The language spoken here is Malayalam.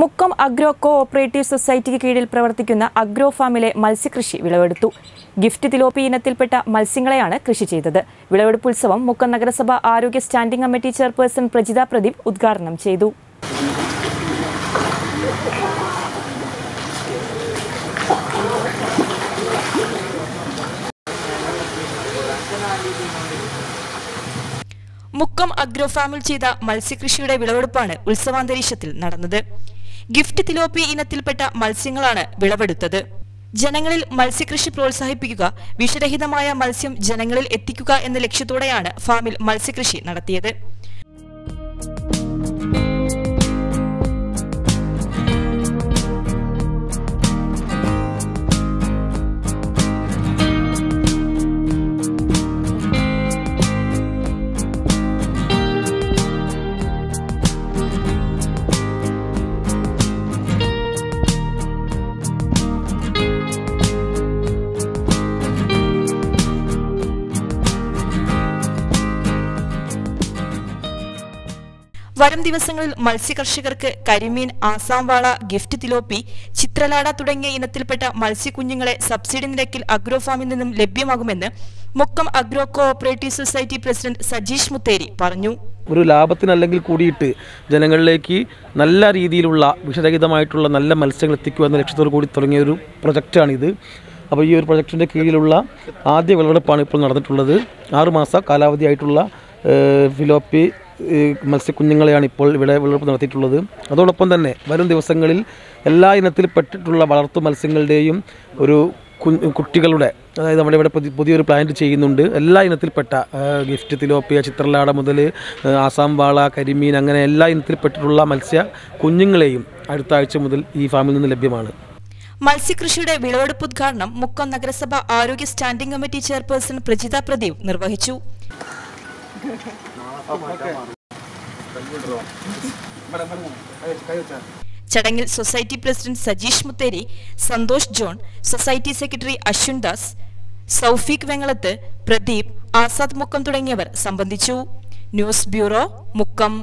മുക്കം അഗ്രോ കോ ഓപ്പറേറ്റീവ് സൊസൈറ്റിക്ക് കീഴിൽ പ്രവർത്തിക്കുന്ന അഗ്രോ ഫാമിലെ മത്സ്യകൃഷി വിളവെടുത്തു. ഗിഫ്റ്റ് തിലോപ്പി ഇനത്തിൽപ്പെട്ട മത്സ്യങ്ങളെയാണ് കൃഷി ചെയ്തത്. വിളവെടുപ്പ് ഉത്സവം മുക്കം നഗരസഭ ആരോഗ്യ standing committee chairperson Prajitha Pradeep ഉദ്ഘാടനം ചെയ്തു. മുക്കം അഗ്രോ ഫാമിൽ ചെയ്ത മത്സ്യകൃഷിയുടെ വിളവെടുപ്പാണ് ഉത്സവാന്തരീക്ഷത്തിൽ നടന്നത്. ഗിഫ്റ്റ് തിലോപ്പി ഇനത്തിൽപ്പെട്ട മത്സ്യങ്ങളാണ് വിളവെടുത്തത്. ജനങ്ങളിൽ മത്സ്യകൃഷി പ്രോത്സാഹിപ്പിക്കുക വിഷരഹിതമായ മത്സ്യം ജനങ്ങളിൽ എത്തിക്കുക എന്ന ലക്ഷ്യത്തോടെയാണ് ഫാമിൽ മത്സ്യകൃഷി നടത്തിയത്. വരും ദിവസങ്ങളിൽ മത്സ്യകർഷകർക്ക് കരിമീൻ ആസാം വാള ഗിഫ്റ്റ് തിലോപ്പി ചിത്രലാട തുടങ്ങിയ ഇനത്തിൽപ്പെട്ട മത്സ്യക്കുഞ്ഞുങ്ങളെ സബ്സിഡി നിരക്കിൽ അഗ്രോ ഫാമിൽ നിന്നും ലഭ്യമാകുമെന്ന് Mukkam agro cooperative society president Sajeesh Mutheri പറഞ്ഞു. ഒരു ലാഭത്തിനല്ലെങ്കിൽ കൂടിയിട്ട് ജനങ്ങളിലേക്ക് നല്ല രീതിയിലുള്ള വിഷരഹിതമായിട്ടുള്ള നല്ല മത്സ്യങ്ങൾ എത്തിക്കുക എന്ന ലക്ഷ്യത്തോടു കൂടി തുടങ്ങിയ ഒരു പ്രൊജക്റ്റാണിത്. അപ്പോൾ ഈ ഒരു പ്രൊജക്റ്റിന്റെ കീഴിലുള്ള ആദ്യ വിളവെടുപ്പാണ് ഇപ്പോൾ നടന്നിട്ടുള്ളത്. ആറുമാസ കാലാവധിയായിട്ടുള്ള ഫിലോപ്പി മത്സ്യക്കുഞ്ഞുങ്ങളെയാണ് ഇപ്പോൾ ഇവിടെ വിളവെടുപ്പ് നടത്തിയിട്ടുള്ളത്. അതോടൊപ്പം തന്നെ വരും ദിവസങ്ങളിൽ എല്ലാ ഇനത്തിൽപ്പെട്ടിട്ടുള്ള വളർത്തു മത്സ്യങ്ങളുടെയും ഒരു കുട്ടികളുടെ അതായത് നമ്മുടെ ഇവിടെ പുതി- പുതിയൊരു പ്ലാന്റ് ചെയ്യുന്നുണ്ട്. എല്ലാ ഇനത്തിൽപ്പെട്ട ഗിഫ്റ്റ് തിലോപ്പിയ ചിത്രലാട മുതൽ ആസാം വാള കരിമീൻ അങ്ങനെ എല്ലാ ഇനത്തിൽപ്പെട്ടിട്ടുള്ള മത്സ്യ കുഞ്ഞുങ്ങളെയും അടുത്ത ആഴ്ച മുതൽ ഈ ഫാമിൽ നിന്ന് ലഭ്യമാണ്. മത്സ്യകൃഷിയുടെ വിളവെടുപ്പ് ഉദ്ഘാടനം മുക്കം നഗരസഭ ആരോഗ്യ standing committee chairperson Prajitha Pradeep നിർവഹിച്ചു. ചടങ്ങിൽ society president Sajeesh Mutheri Santhosh John society secretary Ashwin Das Saufeeq Vengalath Pradeep Azad Mukkam തുടങ്ങിയവർ സംബന്ധിച്ചു. News bureau Mukkam.